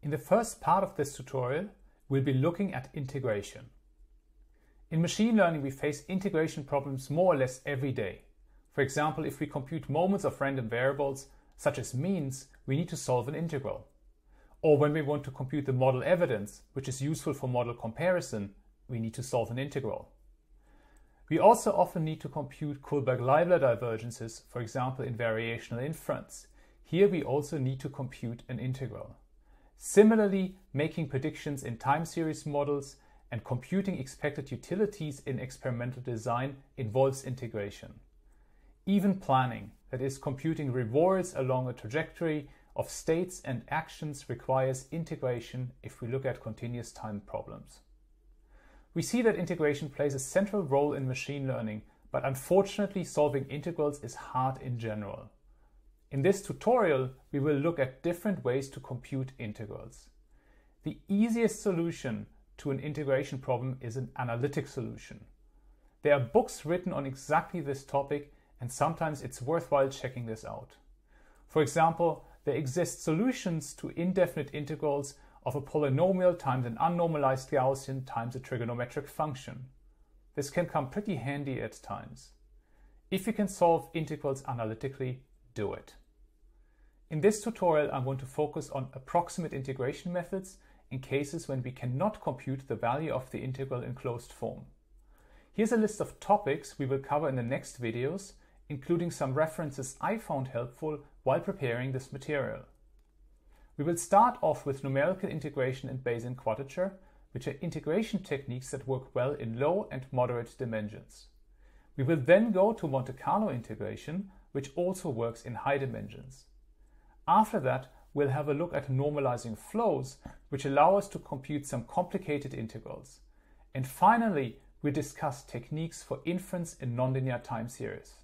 In the first part of this tutorial, we'll be looking at integration. In machine learning, we face integration problems more or less every day. For example, if we compute moments of random variables, such as means, we need to solve an integral. Or when we want to compute the model evidence, which is useful for model comparison, we need to solve an integral. We also often need to compute Kullback-Leibler divergences, for example in variational inference. Here we also need to compute an integral. Similarly, making predictions in time series models and computing expected utilities in experimental design involves integration. Even planning, that is, computing rewards along a trajectory of states and actions, requires integration if we look at continuous time problems. We see that integration plays a central role in machine learning, but unfortunately solving integrals is hard in general. In this tutorial, we will look at different ways to compute integrals. The easiest solution to an integration problem is an analytic solution. There are books written on exactly this topic and sometimes it's worthwhile checking this out. For example, there exist solutions to indefinite integrals of a polynomial times an unnormalized Gaussian times a trigonometric function. This can come pretty handy at times. If you can solve integrals analytically, do it. In this tutorial, I'm going to focus on approximate integration methods in cases when we cannot compute the value of the integral in closed form. Here's a list of topics we will cover in the next videos, including some references I found helpful while preparing this material. We will start off with numerical integration and Bayesian quadrature, which are integration techniques that work well in low and moderate dimensions. We will then go to Monte Carlo integration, which also works in high dimensions. After that, we'll have a look at normalizing flows, which allow us to compute some complicated integrals. And finally, we discuss techniques for inference in nonlinear time series.